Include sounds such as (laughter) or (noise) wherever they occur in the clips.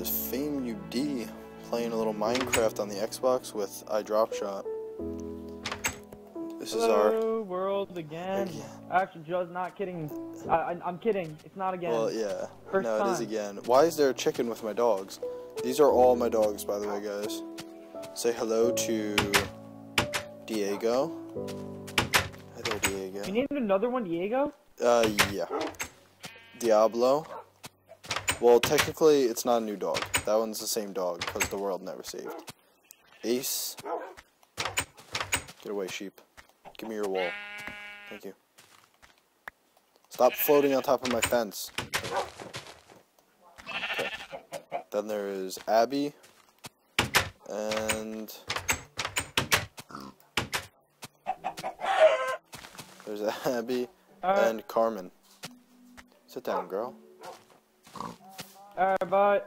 is Fame UD playing a little Minecraft on the Xbox with iDroppshot. This is our. Hello, world again. Again. Actually, Joe's not kidding. I, I, I'm kidding. It's not again. Well, yeah. First no, it is again. Why is there a chicken with my dogs? These are all my dogs, by the way, guys. Say hello to Diego. Hello, Diego. You need another one, Diego? Uh, yeah. Diablo. Well, technically, it's not a new dog. That one's the same dog, because the world never saved. Ace. Get away, sheep. Give me your wool. Thank you. Stop floating on top of my fence. Okay. Then there is Abby. And... There's (laughs) Abby uh, and Carmen. Sit down, girl. Alright, bye.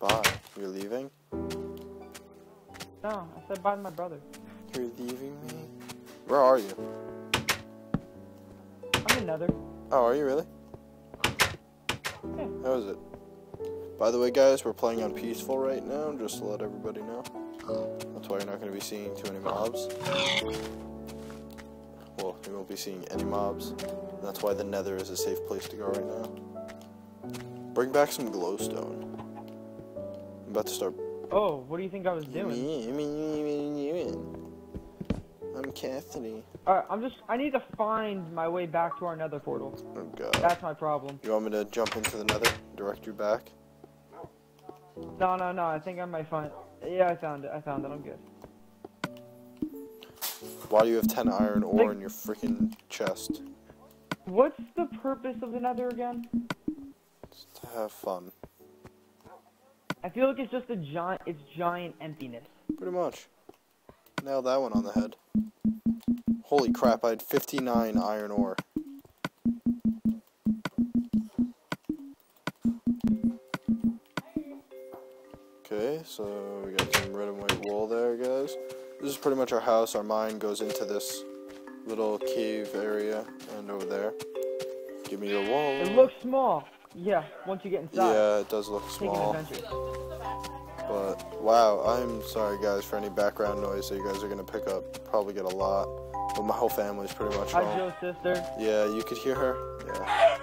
Bye. You're leaving? No, I said bye to my brother. You're leaving me? Where are you? I'm in another. Oh, are you really? Yeah. How is it? By the way, guys, we're playing on peaceful right now, just to let everybody know. That's why you're not going to be seeing too many mobs. Well, you won't be seeing any mobs. That's why the nether is a safe place to go right now. Bring back some glowstone. I'm about to start Oh, what do you think I was doing? I'm Cassidy. Alright, I'm just. I need to find my way back to our nether portal. Oh god. That's my problem. You want me to jump into the nether? Direct you back? No, no, no. I think I might find. Yeah, I found it. I found it. I'm good. Why do you have 10 iron ore Like- in your freaking chest? What's the purpose of the nether again? Just to have fun. I feel like it's just a giant. It's giant emptiness. Pretty much. Nailed that one on the head. Holy crap, I had 59 iron ore. Okay, so we got some red and white wool there, guys. This is pretty much our house. Our mine goes into this little cave area and over there. Give me your wool. It looks small. Yeah, once you get inside. Yeah, it does look small. But wow, I'm sorry guys for any background noise that you guys are gonna pick up. Probably get a lot. But my whole family's pretty much Hi, home. Joe's sister. Yeah, you could hear her. Yeah.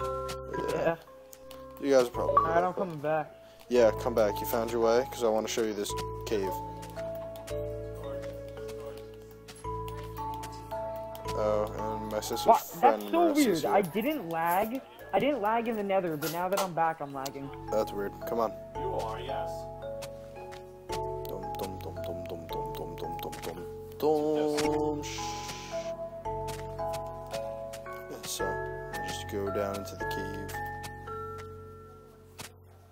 Yeah. Yeah. You guys are probably. Alright, I'm coming back. Yeah, come back. You found your way because I want to show you this cave. Oh, and my sister's Wow, friend. that's so Marissa's weird. here. I didn't lag. I didn't lag in the nether, but now that I'm back, I'm lagging. That's weird. Come on. You are, yes. Dum dum dum dum dum dum dum dum dum dum dum. Shh. So I just go down into the cave.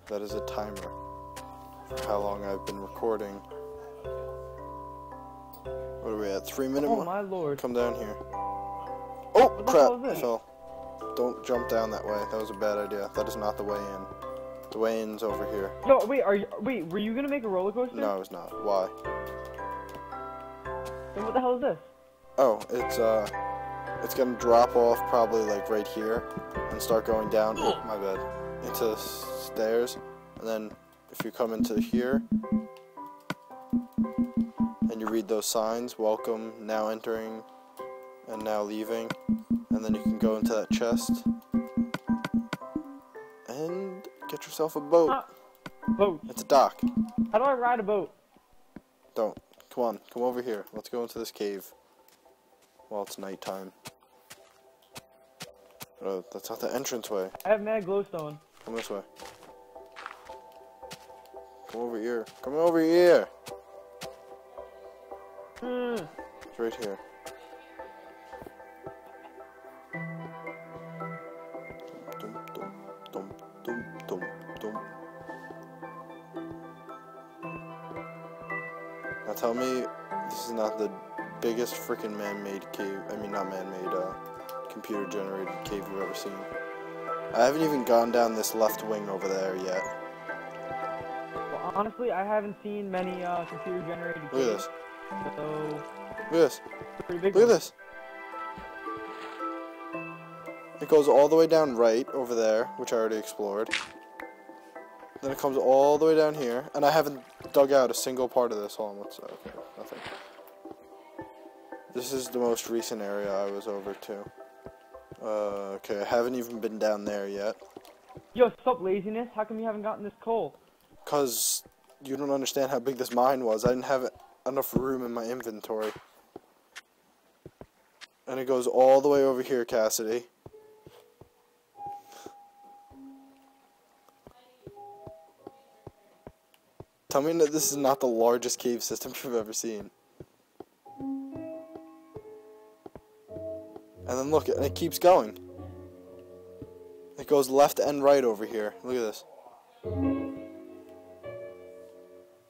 That is a timer for how long I've been recording. What are we at? Three minute Oh mark? my lord. Come down here. Oh the crap! hell is I this? fell. Don't jump down that way. That was a bad idea. That is not the way in. The way in's over here. No, wait. Are you? Wait. Were you gonna make a roller coaster? No, it's not. Why? Then what the hell is this? Oh, it's uh, it's gonna drop off probably like right here, and start going down. Oh, my bad. Into the stairs, and then if you come into here, and you read those signs, welcome, now entering, and now leaving, and then you can go into that chest, and get yourself a boat. Ah. Boat. It's a dock. How do I ride a boat? Don't. Come on, come over here. Let's go into this cave. While it's nighttime. Oh, that's not the entrance way. I have mad glowstone. Come this way. Come over here. Come over here. Hmm. It's right here. Not the biggest freaking man-made cave. I mean, not man-made, uh, computer-generated cave you've ever seen. I haven't even gone down this left wing over there yet. Well, honestly, I haven't seen many uh, computer-generated Look at this. so Look at this. it's a pretty big. Look at one. this. It goes all the way down right over there, which I already explored. Then it comes all the way down here, and I haven't dug out a single part of this. Hold on, what's okay? Nothing. This is the most recent area I was over to. Uh, okay, I haven't even been down there yet. Yo, stop laziness. How come you haven't gotten this coal? Cause you don't understand how big this mine was. I didn't have enough room in my inventory. And it goes all the way over here, Cassidy. Tell me that this is not the largest cave system (laughs) you've ever seen. And then look, and it keeps going. It goes left and right over here. Look at this.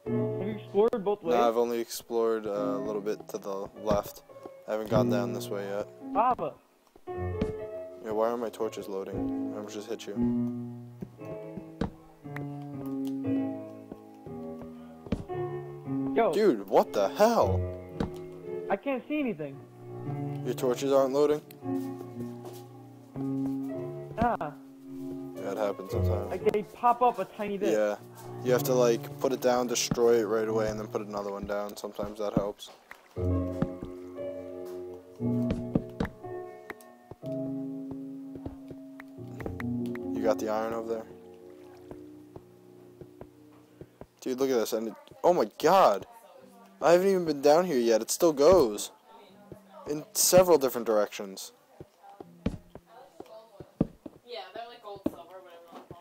Have you explored both ways? No, I've only explored uh, a little bit to the left. I haven't gone down this way yet. Lava. Yeah, why are my torches loading? I'm just hit you. Yo, Dude, what the hell? I can't see anything. Your torches aren't loading? Ah, Yeah, it happens sometimes. like they pop up a tiny bit. Yeah. You have to like put it down, destroy it right away, and then put another one down. Sometimes that helps. You got the iron over there? Dude, look at this. And oh my god. I haven't even been down here yet. It still goes. In several different directions. Yeah, they're like gold, silver, whatever you want to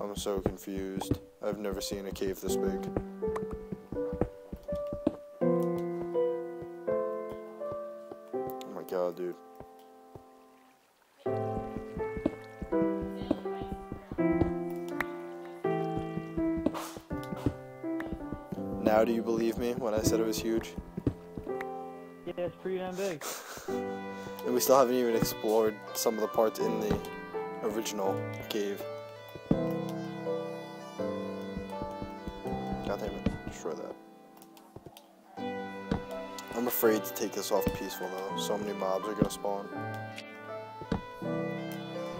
call I'm so confused. I've never seen a cave this big. Oh my god, dude. Now do you believe me when I said it was huge? Yeah, it's pretty damn big. And we still haven't even explored some of the parts in the original cave. God damn it, destroy that. I'm afraid to take this off peaceful though. So many mobs are gonna spawn.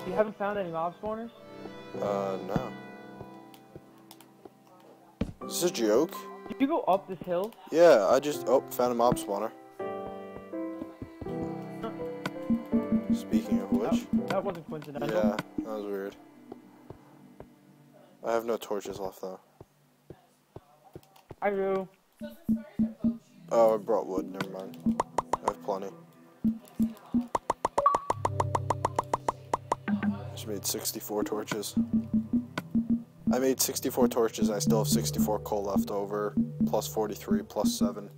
You haven't found any mob spawners? Uh, no. Is this a joke? Did you go up this hill? Yeah, I just, oh, found a mob spawner. Speaking of which. That, that wasn't coincidental. Yeah, that was weird. I have no torches left though. I do. Oh, I brought wood, never mind. I have plenty. Just made 64 torches. I made 64 torches, I still have 64 coal left over, plus 43, plus 7.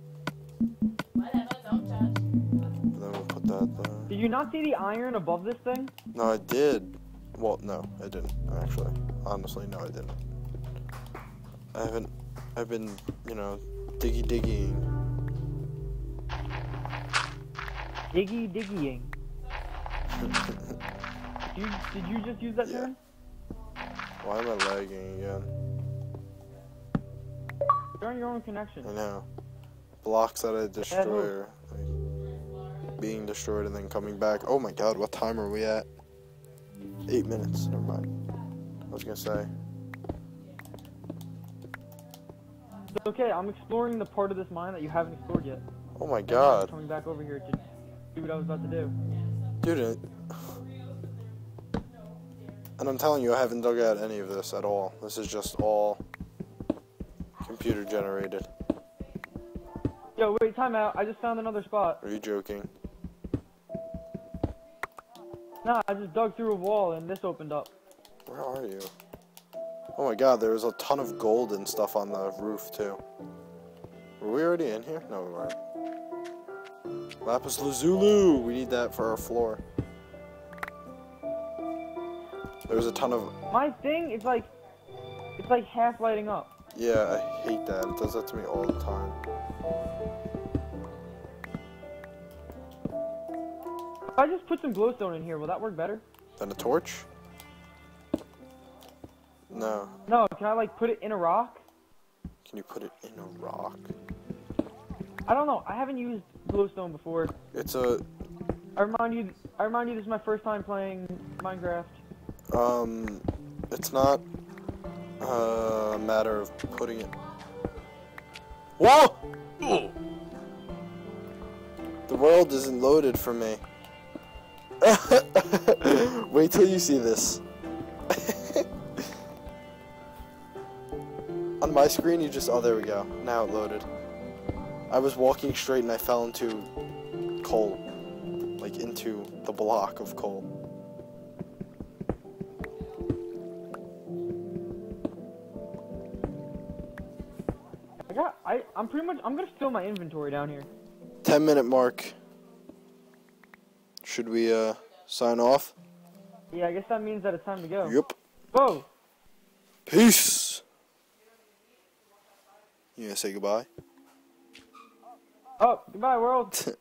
Whatever, don't judge. And then we'll put that there. Did you not see the iron above this thing? No, I did. Well, no, I didn't, actually. Honestly, no, I didn't. I haven't, I've been, you know, diggy diggying. Diggy diggying. (laughs) Did you, did you just use that Yeah. term? Why am I lagging again? You're on your own connection. I know. Blocks that I destroy are like, being destroyed and then coming back. Oh my god, what time are we at? Eight minutes. Never mind. I was gonna say. Okay, I'm exploring the part of this mine that you haven't explored yet. Oh my god. Coming back over here to do what I was about to do. Dude, it... And I'm telling you, I haven't dug out any of this at all. This is just all computer generated. Yo, wait, time out. I just found another spot. Are you joking? Nah, I just dug through a wall and this opened up. Where are you? Oh my god, there was a ton of gold and stuff on the roof too. Were we already in here? No, we weren't. Lapis Lazuli! We need that for our floor. There was a ton of... My thing is like, it's like half lighting up. Yeah, I hate that. It does that to me all the time. If I just put some glowstone in here, will that work better? Than a torch? No. No, can I like put it in a rock? Can you put it in a rock? I don't know. I haven't used glowstone before. It's a... I remind you. I remind you, this is my first time playing Minecraft. Um... it's not uh, a matter of putting it. Whoa! The world isn't loaded for me. (laughs) Wait till you see this. (laughs) On my screen, you just. Oh, there we go. Now it loaded. I was walking straight and I fell into coal. Like, into the block of coal. I got. I. I'm pretty much. I'm gonna fill my inventory down here. 10 minute mark. Should we, uh, sign off? Yeah, I guess that means that it's time to go. Yep. Whoa. Peace! You gonna say goodbye? Oh, goodbye, world. (laughs)